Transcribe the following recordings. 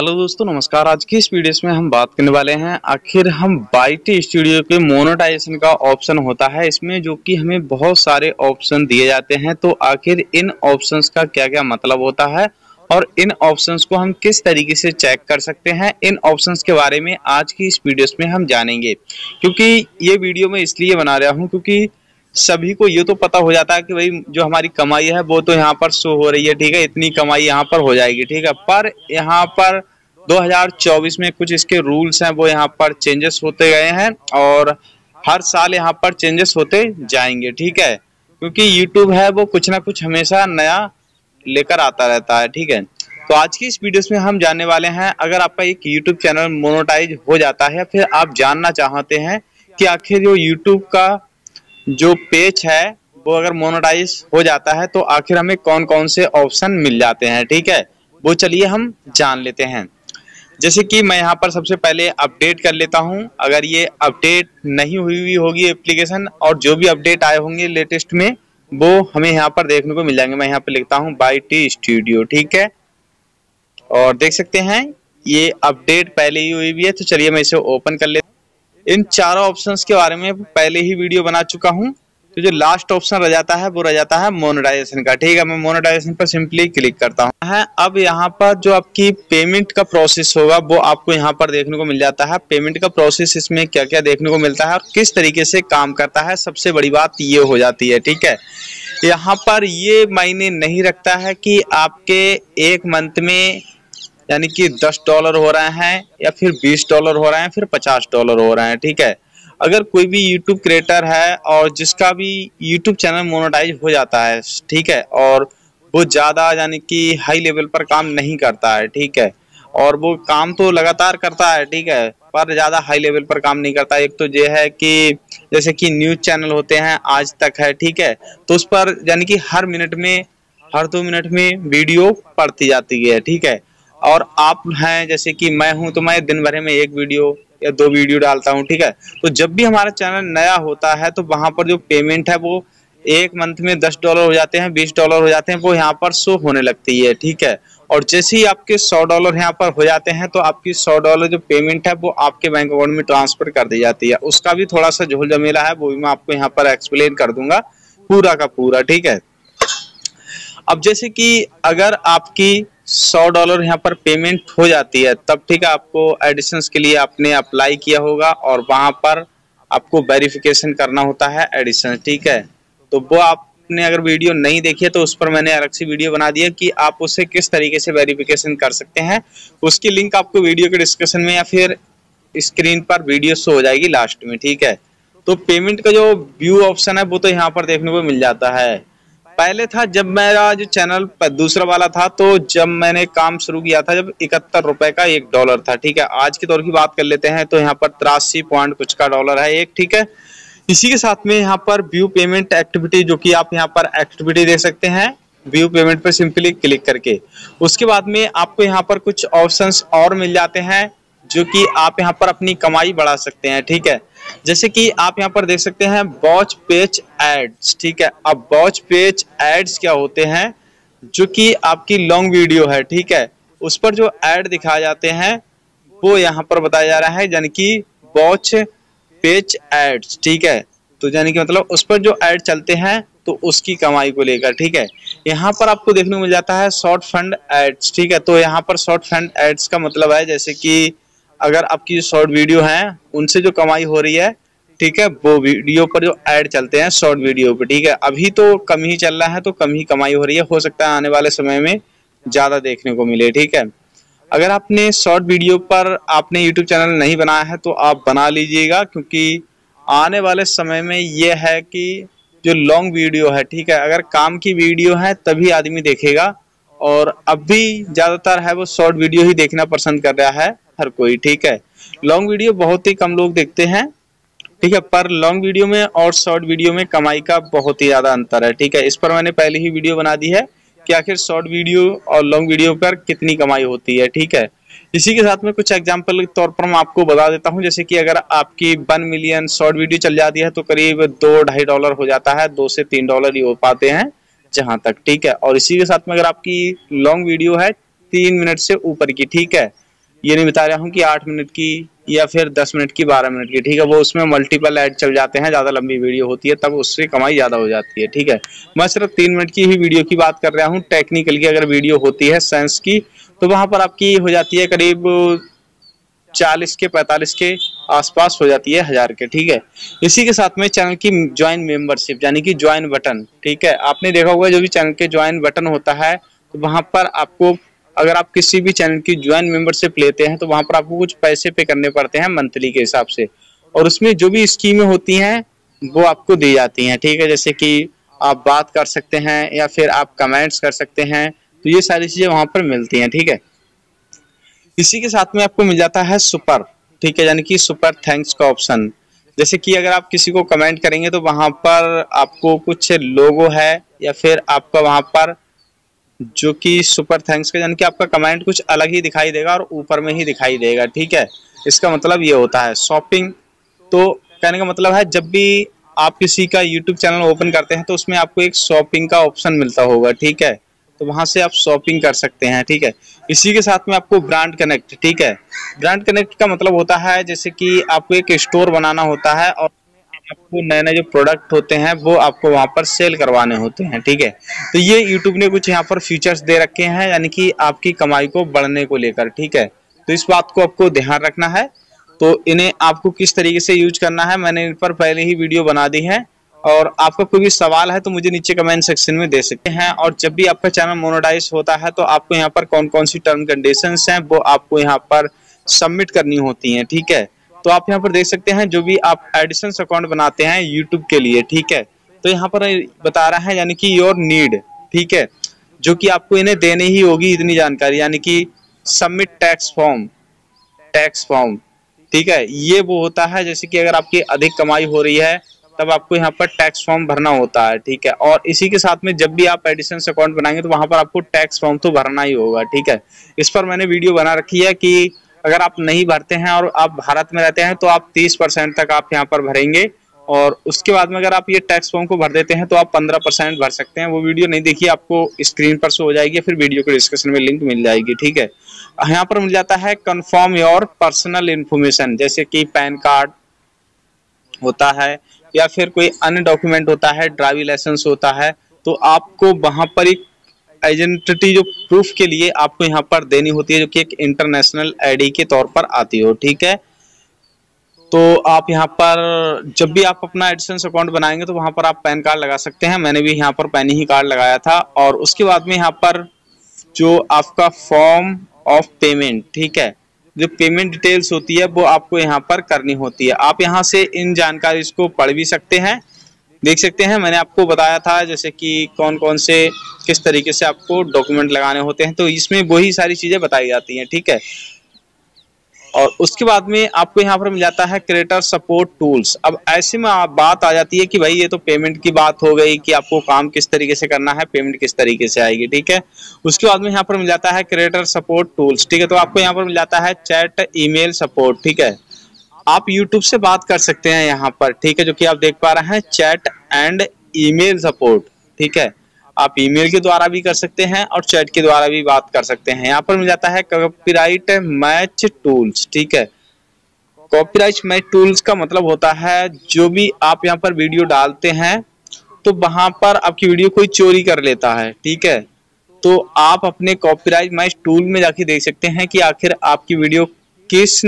Hello दोस्तों, नमस्कार। आज की इस वीडियो में हम बात करने वाले हैं, आखिर हम बाईटी स्टूडियो के मोनोटाइजेशन का ऑप्शन होता है। इसमें जो कि हमें बहुत सारे ऑप्शन दिए जाते हैं तो आखिर इन ऑप्शंस का क्या क्या मतलब होता है और इन ऑप्शंस को हम किस तरीके से चेक कर सकते हैं, इन ऑप्शंस के बारे में आज की इस वीडियो में हम जानेंगे। क्योंकि ये वीडियो मैं इसलिए बना रहा हूँ क्योंकि सभी को ये तो पता हो जाता है कि भाई जो हमारी कमाई है, वो तो यहाँ पर शो हो रही है, ठीक है? इतनी कमाई यहाँ पर हो जाएगी, ठीक है? पर यहाँ पर 2024 में कुछ इसके रूल्स हैं, वो यहाँ पर चेंजेस होते गए हैं और हर साल यहाँ पर चेंजेस होते जाएँगे, ठीक है? क्योंकि यूट्यूब है, वो कुछ ना कुछ हमेशा नया लेकर आता रहता है, ठीक है? तो आज की इस वीडियो में हम जानने वाले हैं, अगर आपका एक यूट्यूब चैनल मोनोटाइज हो जाता है फिर आप जानना चाहते हैं कि आखिर जो यूट्यूब का जो पेज है, वो अगर मोनोटाइज हो जाता है तो आखिर हमें कौन कौन से ऑप्शन मिल जाते हैं, ठीक है? वो चलिए हम जान लेते हैं। जैसे कि मैं यहाँ पर सबसे पहले अपडेट कर लेता हूँ। अगर ये अपडेट नहीं हुई हुई होगी एप्लीकेशन और जो भी अपडेट आए होंगे लेटेस्ट में, वो हमें यहाँ पर देखने को मिल जाएँगे। मैं यहाँ पर लिखता हूँ बाई टी स्टूडियो ठीक है? और देख सकते हैं, ये अपडेट पहले ही हुई हुई है तो चलिए मैं इसे ओपन कर लेता इन चारों ऑप्शंस के बारे में पहले ही वीडियो बना चुका हूँ। तो जो लास्ट ऑप्शन रह जाता है, वो रह जाता है मोनेटाइजेशन का। ठीक है, मैं मोनेटाइजेशन पर सिंपली क्लिक करता हूँ। अब यहाँ पर जो आपकी पेमेंट का प्रोसेस होगा, वो आपको यहाँ पर देखने को मिल जाता है। पेमेंट का प्रोसेस इसमें क्या क्या देखने को मिलता है और किस तरीके से काम करता है, सबसे बड़ी बात ये हो जाती है, ठीक है? यहाँ पर ये मायने नहीं रखता है कि आपके एक मंथ में यानी कि दस डॉलर हो रहे हैं या फिर बीस डॉलर हो रहे हैं, फिर पचास डॉलर हो रहे हैं, ठीक है? अगर कोई भी यूट्यूब क्रिएटर है और जिसका भी यूट्यूब चैनल मोनोटाइज हो जाता है, ठीक है, और वो ज़्यादा यानी कि हाई लेवल पर काम नहीं करता है, ठीक है, और वो काम तो लगातार करता है, ठीक है, पर ज़्यादा हाई लेवल पर काम नहीं करता, एक तो ये है कि जैसे कि न्यूज़ चैनल होते हैं, आज तक है, ठीक है तो उस पर यानी कि हर मिनट में, हर दो मिनट में वीडियो पड़ती जाती है, ठीक है, और आप हैं, जैसे कि मैं हूँ तो मैं दिन भर में एक वीडियो या दो वीडियो डालता हूँ, ठीक है? तो जब भी हमारा चैनल नया होता है तो वहाँ पर जो पेमेंट है, वो एक मंथ में दस डॉलर हो जाते हैं, बीस डॉलर हो जाते हैं, वो यहाँ पर शो होने लगती है, ठीक है? और जैसे ही आपके सौ डॉलर यहाँ पर हो जाते हैं तो आपकी सौ डॉलर जो पेमेंट है, वो आपके बैंक अकाउंट में ट्रांसफ़र कर दी जाती है। उसका भी थोड़ा सा झोल जमेला है, वो भी मैं आपको यहाँ पर एक्सप्लेन कर दूँगा, पूरा का पूरा, ठीक है? अब जैसे कि अगर आपकी सौ डॉलर यहाँ पर पेमेंट हो जाती है, तब ठीक है, आपको एडिशन के लिए आपने अप्लाई किया होगा और वहाँ पर आपको वेरिफिकेशन करना होता है एडिशन ठीक है? तो वो आपने अगर वीडियो नहीं देखी है तो उस पर मैंने अलग से वीडियो बना दिया कि आप उसे किस तरीके से वेरिफिकेशन कर सकते हैं। उसकी लिंक आपको वीडियो के डिस्क्रिप्शन में या फिर स्क्रीन पर वीडियो शो हो जाएगी लास्ट में, ठीक है? तो पेमेंट का जो व्यू ऑप्शन है, वो तो यहाँ पर देखने को मिल जाता है। पहले था जब मेरा जो चैनल दूसरा वाला था तो जब मैंने काम शुरू किया था, जब इकहत्तर रुपए का एक डॉलर था, ठीक है? आज के दौर की बात कर लेते हैं तो यहाँ पर तिरासी पॉइंट कुछ का डॉलर है एक, ठीक है? इसी के साथ में यहाँ पर व्यू पेमेंट एक्टिविटी, जो कि आप यहाँ पर एक्टिविटी देख सकते हैं, व्यू पेमेंट पर सिंपली क्लिक करके। उसके बाद में आपको यहाँ पर कुछ ऑप्शंस और मिल जाते हैं, जो कि आप यहाँ पर अपनी कमाई बढ़ा सकते हैं, ठीक है? जैसे कि आप यहाँ पर देख सकते हैं वॉच पेज एड्स, ठीक है? अब वॉच पेज एड्स क्या होते हैं? जो कि आपकी लॉन्ग वीडियो है, ठीक है? उस पर जो एड दिखाए जाते हैं, वो यहाँ पर बताया जा रहा है, यानी कि वॉच पेज एड्स, ठीक है? तो यानी कि मतलब उस पर जो एड चलते हैं तो उसकी कमाई को लेकर, ठीक है? यहाँ पर आपको देखने को मिल जाता है शॉर्ट फंड एड्स ठीक है? तो यहाँ पर शॉर्ट फंड एड्स का मतलब है, जैसे कि अगर आपकी जो शॉर्ट वीडियो हैं, उनसे जो कमाई हो रही है, ठीक है, वो वीडियो पर जो ऐड चलते हैं शॉर्ट वीडियो पर ठीक है। अभी तो कम ही चल रहा है तो कम ही कमाई हो रही है, हो सकता है आने वाले समय में ज़्यादा देखने को मिले, ठीक है। अगर आपने शॉर्ट वीडियो पर आपने यूट्यूब चैनल नहीं बनाया है तो आप बना लीजिएगा, क्योंकि आने वाले समय में ये है कि जो लॉन्ग वीडियो है, ठीक है, अगर काम की वीडियो है, तभी आदमी देखेगा। और अभी ज़्यादातर है वो शॉर्ट वीडियो ही देखना पसंद कर रहा है। हर कोई, ठीक है? लॉन्ग वीडियो बहुत ही कम लोग देखते हैं, ठीक है? पर लॉन्ग वीडियो में और शॉर्ट वीडियो में कमाई का बहुत ही ज़्यादा अंतर है, ठीक है? इस पर मैंने पहले ही वीडियो बना दी है कि आखिर शॉर्ट वीडियो और लॉन्ग वीडियो पर कितनी कमाई होती है, ठीक है? इसी के साथ में कुछ एग्ज़ाम्पल के तौर पर मैं आपको बता देता हूँ, जैसे कि अगर आपकी वन मिलियन शॉर्ट वीडियो चल जाती है तो करीब दो ढाई डॉलर हो जाता है, दो से तीन डॉलर ही हो पाते हैं जहाँ तक, ठीक है? और इसी के साथ में अगर आपकी लॉन्ग वीडियो है, तीन मिनट से ऊपर की, ठीक है? ये नहीं बता रहा हूँ कि आठ मिनट की या फिर दस मिनट की, बारह मिनट की, ठीक है? वो उसमें मल्टीपल ऐड चल जाते हैं, ज़्यादा लंबी वीडियो होती है, तब उससे कमाई ज़्यादा हो जाती है, ठीक है? मैं सिर्फ़ तीन मिनट की ही वीडियो की बात कर रहा हूँ टेक्निकल की अगर वीडियो होती है साइंस की तो वहाँ पर आपकी हो जाती है करीब चालीस के, पैंतालीस के आसपास हो जाती है, हज़ार के, ठीक है? इसी के साथ में चैनल की ज्वाइन मेंबरशिप यानी कि ज्वाइन बटन ठीक है? आपने देखा होगा, जो भी चैनल के ज्वाइन बटन होता है तो वहाँ पर आपको अगर आप किसी भी चैनल की ज्वाइन मेंबरशिप लेते हैं तो वहाँ पर आपको कुछ पैसे पे करने पड़ते हैं मंथली के हिसाब से। और उसमें जो भी स्कीमें होती हैं, वो आपको दी जाती हैं, ठीक है? जैसे कि आप बात कर सकते हैं या फिर आप कमेंट्स कर सकते हैं तो ये सारी चीज़ें वहाँ पर मिलती हैं, ठीक है? इसी के साथ में आपको मिल जाता है सुपर ठीक है? यानी कि सुपर थैंक्स का ऑप्शन जैसे कि अगर आप किसी को कमेंट करेंगे तो वहाँ पर आपको कुछ लोगो है या फिर आपका वहाँ पर जो कि सुपर थैंक्स का, यानी कि आपका कमेंट कुछ अलग ही दिखाई देगा और ऊपर में ही दिखाई देगा, ठीक है? इसका मतलब ये होता है शॉपिंग तो कहने का मतलब है जब भी आप किसी का यूट्यूब चैनल ओपन करते हैं तो उसमें आपको एक शॉपिंग का ऑप्शन मिलता होगा, ठीक है? तो वहाँ से आप शॉपिंग कर सकते हैं, ठीक है? इसी के साथ में आपको ब्रांड कनेक्ट ठीक है? ब्रांड कनेक्ट का मतलब होता है जैसे कि आपको एक स्टोर बनाना होता है और आपको नए नए जो प्रोडक्ट होते हैं, वो आपको वहाँ पर सेल करवाने होते हैं, ठीक है? तो ये यूट्यूब ने कुछ यहाँ पर फीचर्स दे रखे हैं, यानी कि आपकी कमाई को बढ़ने को लेकर, ठीक है? तो इस बात को आपको ध्यान रखना है। तो इन्हें आपको किस तरीके से यूज़ करना है, मैंने इन पर पहले ही वीडियो बना दी है। और आपका कोई भी सवाल है तो मुझे नीचे कमेंट सेक्शन में दे सकते हैं। और जब भी आपका चैनल मोनोटाइज होता है तो आपको यहाँ पर कौन कौन सी टर्म कंडीशन हैं, वो आपको यहाँ पर सबमिट करनी होती हैं, ठीक है? तो आप यहाँ पर देख सकते हैं जो भी आप एडिशन अकाउंट बनाते हैं यूट्यूब के लिए, ठीक है? तो यहाँ पर बता रहा है यानी कि योर नीड ठीक है? जो कि आपको इन्हें देनी ही होगी इतनी जानकारी, यानी कि submit tax form tax form ठीक है? ये वो होता है जैसे कि अगर आपकी अधिक कमाई हो रही है, तब आपको यहाँ पर टैक्स फॉर्म भरना होता है, ठीक है? और इसी के साथ में जब भी आप एडिशन अकाउंट बनाएँगे तो वहाँ पर आपको टैक्स फॉर्म तो भरना ही होगा, ठीक है? इस पर मैंने वीडियो बना रखी है कि अगर आप नहीं भरते हैं और आप भारत में रहते हैं तो आप तीस परसेंट तक आप यहाँ पर भरेंगे। और उसके बाद में अगर आप ये टैक्स फॉर्म को भर देते हैं तो आप पंद्रह परसेंट भर सकते हैं। वो वीडियो नहीं देखिए आपको स्क्रीन पर शो हो जाएगी फिर वीडियो के डिस्क्रिप्शन में लिंक मिल जाएगी, ठीक है? यहाँ पर मिल जाता है कन्फर्म योर पर्सनल इन्फॉर्मेशन जैसे कि पैन कार्ड होता है या फिर कोई अन्य डॉक्यूमेंट होता है, ड्राइविंग लाइसेंस होता है तो आपको वहाँ पर एक आइडेंटिटी जो प्रूफ के लिए आपको यहाँ पर देनी होती है, जो कि एक इंटरनेशनल आईडी के तौर पर आती हो, ठीक है? तो आप यहाँ पर, जब भी आप अपना एडिशंस अकाउंट बनाएँगे तो वहाँ पर आप पैन कार्ड लगा सकते हैं। मैंने भी यहाँ पर पैन ही कार्ड लगाया था। और उसके बाद में यहाँ पर जो आपका फॉर्म ऑफ़ पेमेंट ठीक है? जो पेमेंट डिटेल्स होती है, वो आपको यहाँ पर करनी होती है। आप यहाँ से इन जानकारी को पढ़ भी सकते हैं। देख सकते हैं, मैंने आपको बताया था जैसे कि कौन कौन से, किस तरीके से आपको डॉक्यूमेंट लगाने होते हैं तो इसमें वही सारी चीज़ें बताई जाती हैं, ठीक है? और उसके बाद में आपको यहाँ पर मिल जाता है क्रिएटर सपोर्ट टूल्स अब ऐसे में आप बात आ जाती है कि भाई ये तो पेमेंट की बात हो गई कि आपको काम किस तरीके से करना है पेमेंट किस तरीके से आएगी, ठीक है? उसके बाद में यहाँ पर मिल जाता है क्रिएटर सपोर्ट टूल्स ठीक है? तो आपको यहाँ पर मिल जाता है चैट ईमेल सपोर्ट ठीक है? आप YouTube से बात कर सकते हैं यहाँ पर, ठीक है? जो कि आप देख पा रहे हैं चैट एंड ईमेल सपोर्ट, ठीक है? आप ईमेल के द्वारा भी कर सकते हैं और चैट के द्वारा भी बात कर सकते हैं। यहाँ पर मिल जाता है कॉपीराइट मैच टूल्स ठीक है? कॉपीराइट मैच टूल्स का मतलब होता है जो भी आप यहाँ पर वीडियो डालते हैं तो वहाँ पर आपकी वीडियो कोई चोरी कर लेता है, ठीक है? तो आप अपने कॉपीराइट मैच टूल में जाके देख सकते हैं कि आखिर आपकी वीडियो किस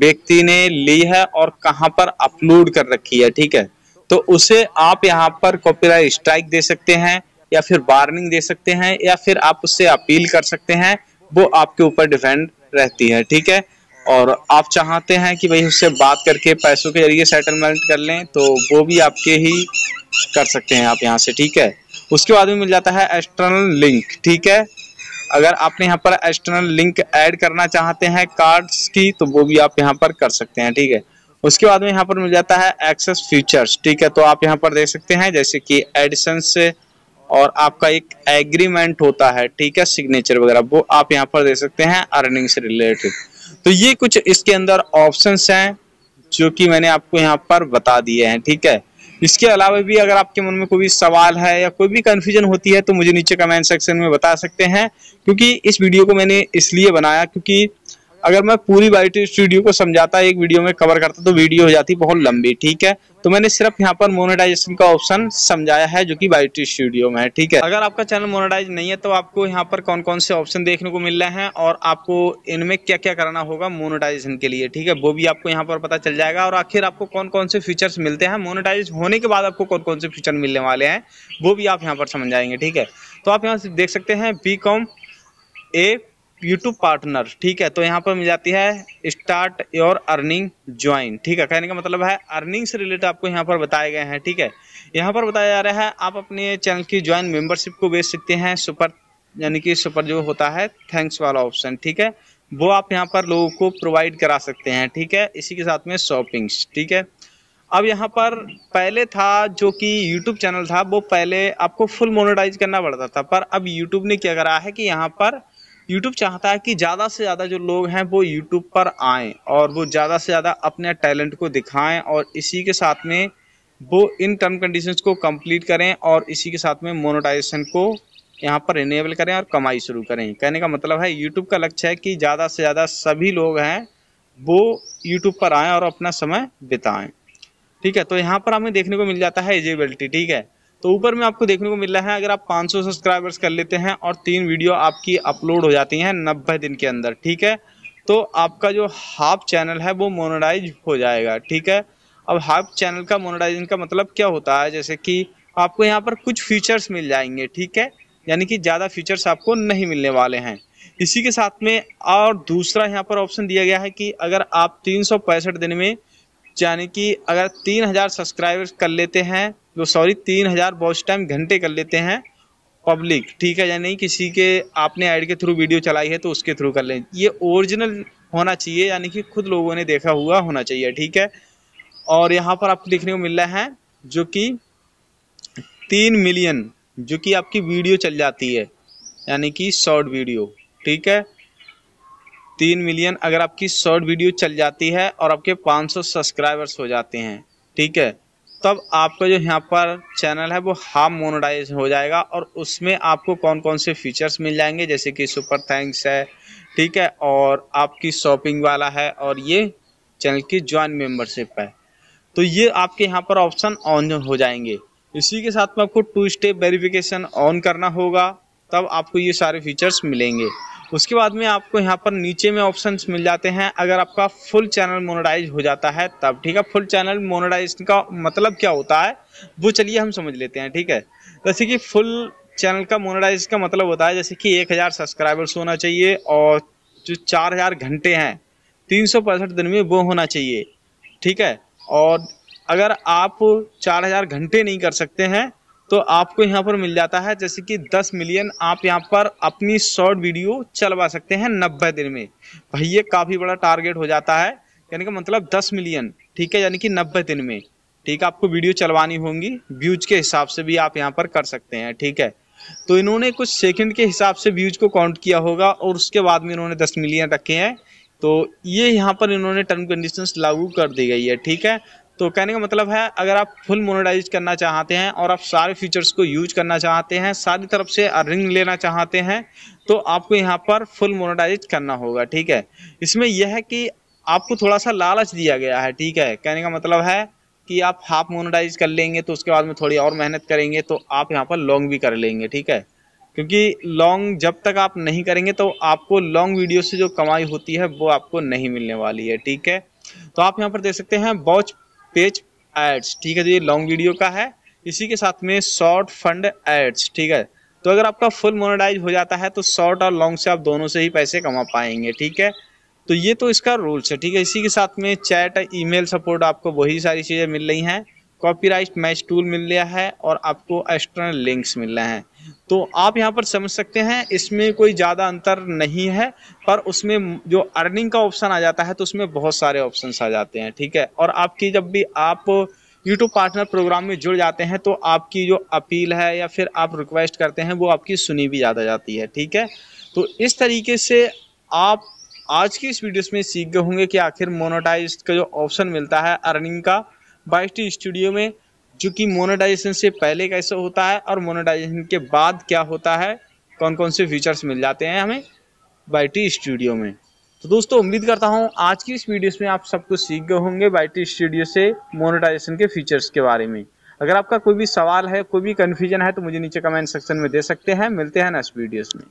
व्यक्ति ने ली है और कहाँ पर अपलोड कर रखी है, ठीक है? तो उसे आप यहाँ पर कॉपीराइट स्ट्राइक दे सकते हैं, या फिर वार्निंग दे सकते हैं, या फिर आप उससे अपील कर सकते हैं, वो आपके ऊपर डिपेंड रहती है, ठीक है? और आप चाहते हैं कि भाई उससे बात करके पैसों के ज़रिए सेटलमेंट कर लें तो वो भी आपके ही कर सकते हैं आप यहाँ से, ठीक है? उसके बाद में मिल जाता है एक्सटर्नल लिंक ठीक है? अगर आपने यहाँ पर एक्सटर्नल लिंक ऐड करना चाहते हैं कार्ड्स की तो वो भी आप यहाँ पर कर सकते हैं, ठीक है? उसके बाद में यहाँ पर मिल जाता है एक्सेस फीचर्स ठीक है? तो आप यहाँ पर देख सकते हैं, जैसे कि एडिशन से और आपका एक एग्रीमेंट होता है, ठीक है? सिग्नेचर वगैरह, वो आप यहाँ पर देख सकते हैं अर्निंग से रिलेटेड तो ये कुछ इसके अंदर ऑप्शंस हैं, जो कि मैंने आपको यहाँ पर बता दिए हैं, ठीक है? इसके अलावा भी अगर आपके मन में कोई भी सवाल है या कोई भी कन्फ्यूज़न होती है तो मुझे नीचे कमेंट सेक्शन में बता सकते हैं, क्योंकि इस वीडियो को मैंने इसलिए बनाया क्योंकि अगर मैं पूरी वाइटी स्टूडियो को समझाता, एक वीडियो में कवर करता तो वीडियो हो जाती बहुत लंबी, ठीक है? तो मैंने सिर्फ़ यहाँ पर मोनेटाइजेशन का ऑप्शन समझाया है, जो कि वाइटी स्टूडियो में है, ठीक है? अगर आपका चैनल मोनेटाइज नहीं है तो आपको यहाँ पर कौन कौन से ऑप्शन देखने को मिल रहे हैं, और आपको इनमें क्या क्या करना होगा मोनेटाइजेशन के लिए, ठीक है? वो भी आपको यहाँ पर पता चल जाएगा, और आखिर आपको कौन कौन से फीचर्स मिलते हैं। मोनेटाइज होने के बाद आपको कौन कौन से फीचर मिलने वाले हैं, वो भी आप यहाँ पर समझ जाएँगे, ठीक है? तो आप यहाँ देख सकते हैं B com a YouTube partner ठीक है? तो यहाँ पर मिल जाती है स्टार्ट योर अर्निंग ज्वाइन ठीक है? कहने का मतलब है अर्निंग से रिलेटेड आपको यहाँ पर बताए गए हैं, ठीक है? यहाँ पर बताया जा रहा है आप अपने चैनल की ज्वाइन मेंबरशिप को बेच सकते हैं सुपर यानी कि सुपर जो होता है थैंक्स वाला ऑप्शन ठीक है? वो आप यहाँ पर लोगों को प्रोवाइड करा सकते हैं, ठीक है? इसी के साथ में शॉपिंग्स ठीक है? अब यहाँ पर पहले था जो कि यूट्यूब चैनल था, वो पहले आपको फुल मोनेटाइज करना पड़ता था, पर अब यूट्यूब ने क्या करा है कि यहाँ पर यूट्यूब चाहता है कि ज़्यादा से ज़्यादा जो लोग हैं वो यूट्यूब पर आएँ और वो ज़्यादा से ज़्यादा अपने टैलेंट को दिखाएँ और इसी के साथ में वो इन टर्म कंडीशंस को कंप्लीट करें और इसी के साथ में मोनेटाइजेशन को यहाँ पर इनेबल करें और कमाई शुरू करें। कहने का मतलब है यूट्यूब का लक्ष्य है कि ज़्यादा से ज़्यादा सभी लोग हैं वो यूट्यूब पर आएँ और अपना समय बिताएँ। ठीक है तो यहाँ पर हमें देखने को मिल जाता है एजिबिलिटी ठीक है? तो ऊपर में आपको देखने को मिल रहा है, अगर आप 500 सब्सक्राइबर्स कर लेते हैं और तीन वीडियो आपकी अपलोड हो जाती हैं नब्बे दिन के अंदर, ठीक है? तो आपका जो हाफ़ चैनल है वो मोनोडाइज हो जाएगा, ठीक है? अब हाफ़ चैनल का मोनोडाइजेशन का मतलब क्या होता है? जैसे कि आपको यहाँ पर कुछ फीचर्स मिल जाएँगे, ठीक है? यानी कि ज़्यादा फीचर्स आपको नहीं मिलने वाले हैं। इसी के साथ में और दूसरा यहाँ पर ऑप्शन दिया गया है कि अगर आप तीन सौ पैंसठ दिन में, यानी कि अगर तीन हज़ार सब्सक्राइबर्स कर लेते हैं जो सॉरी तीन हज़ार वॉच टाइम घंटे कर लेते हैं पब्लिक ठीक है? या नहीं किसी के, आपने ऐड के थ्रू वीडियो चलाई है तो उसके थ्रू कर लें। ये ओरिजिनल होना चाहिए, यानी कि खुद लोगों ने देखा हुआ होना चाहिए, ठीक है? और यहाँ पर आपको देखने को मिल रहा है जो कि तीन मिलियन जो कि आपकी वीडियो चल जाती है, यानी कि शॉर्ट वीडियो ठीक है? तीन मिलियन अगर आपकी शॉर्ट वीडियो चल जाती है और आपके 500 सब्सक्राइबर्स हो जाते हैं, ठीक है? तब आपका जो यहाँ पर चैनल है वो हाफ़ मोनोटाइज हो जाएगा और उसमें आपको कौन कौन से फीचर्स मिल जाएँगे, जैसे कि सुपर थैंक्स है, ठीक है, और आपकी शॉपिंग वाला है और ये चैनल की ज्वाइन मेंबरशिप है। तो ये आपके यहाँ पर ऑप्शन ऑन हो जाएँगे। इसी के साथ में आपको टू स्टेप वेरिफिकेशन ऑन करना होगा, तब आपको ये सारे फीचर्स मिलेंगे। उसके बाद में आपको यहाँ पर नीचे में ऑप्शन मिल जाते हैं। अगर आपका फुल चैनल मोनोडाइज हो जाता है, तब ठीक है। फुल चैनल मोनोडाइज का मतलब क्या होता है, वो चलिए हम समझ लेते हैं, ठीक है। जैसे कि फुल चैनल का मोनोडाइज का मतलब होता है, जैसे कि एक हज़ार सब्सक्राइबर्स होना चाहिए और जो चार हज़ार घंटे हैं, तीन सौ पैंसठ दिन में वो होना चाहिए, ठीक है। और अगर आप चार हज़ार घंटे नहीं कर सकते हैं तो आपको यहाँ पर मिल जाता है, जैसे कि 10 मिलियन आप यहाँ पर अपनी शॉर्ट वीडियो चलवा सकते हैं 90 दिन में। भाई, ये काफ़ी बड़ा टारगेट हो जाता है। यानी कि मतलब 10 मिलियन, ठीक है? यानी कि 90 दिन में, ठीक है? आपको वीडियो चलवानी होंगी व्यूज़ के हिसाब से भी आप यहाँ पर कर सकते हैं, ठीक है? तो इन्होंने कुछ सेकंड के हिसाब से व्यूज़ को काउंट किया होगा और उसके बाद में इन्होंने दस मिलियन रखे हैं। तो ये यहाँ पर इन्होंने टर्म कंडीशंस लागू कर दी गई है, ठीक है? तो कहने का मतलब है, अगर आप फुल मोनेटाइज करना चाहते हैं और आप सारे फीचर्स को यूज़ करना चाहते हैं, सारी तरफ़ से अर्निंग लेना चाहते हैं तो आपको यहाँ पर फुल मोनेटाइज करना होगा, ठीक है? इसमें यह है कि आपको थोड़ा सा लालच दिया गया है, ठीक है? कहने का मतलब है कि आप हाफ़ मोनेटाइज कर लेंगे तो उसके बाद में थोड़ी और मेहनत करेंगे तो आप यहाँ पर लॉन्ग भी कर लेंगे, ठीक है? क्योंकि लॉन्ग जब तक आप नहीं करेंगे तो आपको लॉन्ग वीडियो से जो कमाई होती है, वो आपको नहीं मिलने वाली है, ठीक है? तो आप यहाँ पर देख सकते हैं बॉच पेज एड्स ठीक है? तो ये लॉन्ग वीडियो का है। इसी के साथ में शॉर्ट फंड एड्स ठीक है? तो अगर आपका फुल मोनेटाइज हो जाता है तो शॉर्ट और लॉन्ग से आप दोनों से ही पैसे कमा पाएँगे, ठीक है? तो ये तो इसका रूल्स है, ठीक है? इसी के साथ में चैट ईमेल सपोर्ट आपको वही सारी चीज़ें मिल रही हैं। कॉपीराइट मैच टूल मिल गया है और आपको एक्सटर्नल लिंक्स मिल रहे हैं। तो आप यहाँ पर समझ सकते हैं, इसमें कोई ज़्यादा अंतर नहीं है, पर उसमें जो अर्निंग का ऑप्शन आ जाता है तो उसमें बहुत सारे ऑप्शंस आ जाते हैं, ठीक है? और आपकी जब भी आप यूट्यूब पार्टनर प्रोग्राम में जुड़ जाते हैं तो आपकी जो अपील है या फिर आप रिक्वेस्ट करते हैं, वो आपकी सुनी भी ज़्यादा जाती है, ठीक है? तो इस तरीके से आप आज की इस वीडियो में सीख गए होंगे कि आखिर मोनोटाइज का जो ऑप्शन मिलता है अर्निंग का बाइटी स्टूडियो में, जो कि मोनेटाइजेशन से पहले कैसे होता है और मोनेटाइजेशन के बाद क्या होता है कौन कौन से फीचर्स मिल जाते हैं हमें बाइटी स्टूडियो में। तो दोस्तों, उम्मीद करता हूँ आज की इस वीडियो में आप सब कुछ सीख गए होंगे बाईटी स्टूडियो से मोनेटाइजेशन के फीचर्स के बारे में। अगर आपका कोई भी सवाल है, कोई भी कन्फ्यूज़न है तो मुझे नीचे कमेंट सेक्शन में दे सकते हैं। मिलते हैं नेक्स्ट वीडियोस में।